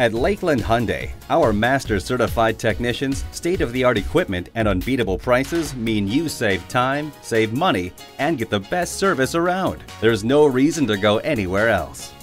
At Lakeland Hyundai, our master certified technicians, state of the art equipment, and unbeatable prices mean you save time, save money, and get the best service around. There's no reason to go anywhere else.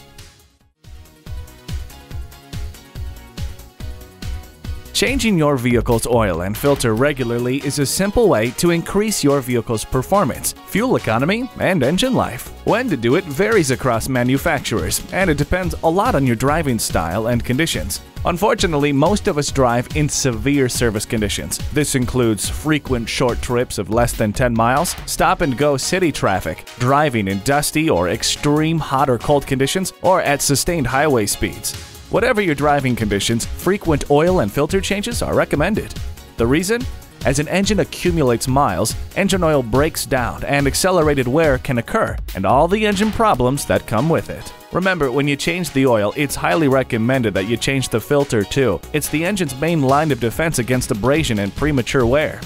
Changing your vehicle's oil and filter regularly is a simple way to increase your vehicle's performance, fuel economy, and engine life. When to do it varies across manufacturers, and it depends a lot on your driving style and conditions. Unfortunately, most of us drive in severe service conditions. This includes frequent short trips of less than 10 miles, stop and go city traffic, driving in dusty or extreme hot or cold conditions, or at sustained highway speeds. Whatever your driving conditions, frequent oil and filter changes are recommended. The reason? As an engine accumulates miles, engine oil breaks down and accelerated wear can occur, and all the engine problems that come with it. Remember, when you change the oil, it's highly recommended that you change the filter too. It's the engine's main line of defense against abrasion and premature wear.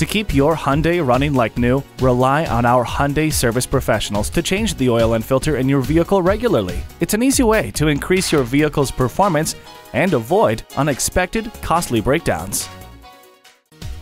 To keep your Hyundai running like new, rely on our Hyundai service professionals to change the oil and filter in your vehicle regularly. It's an easy way to increase your vehicle's performance and avoid unexpected, costly breakdowns.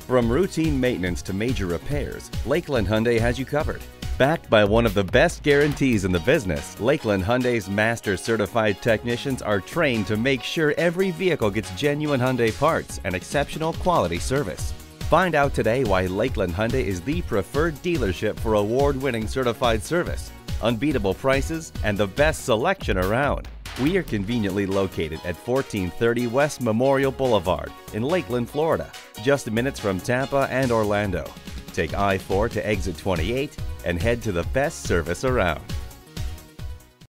From routine maintenance to major repairs, Lakeland Hyundai has you covered. Backed by one of the best guarantees in the business, Lakeland Hyundai's master certified technicians are trained to make sure every vehicle gets genuine Hyundai parts and exceptional quality service. Find out today why Lakeland Hyundai is the preferred dealership for award-winning certified service, unbeatable prices, and the best selection around. We are conveniently located at 1430 West Memorial Boulevard in Lakeland, Florida, just minutes from Tampa and Orlando. Take I-4 to exit 28 and head to the best service around.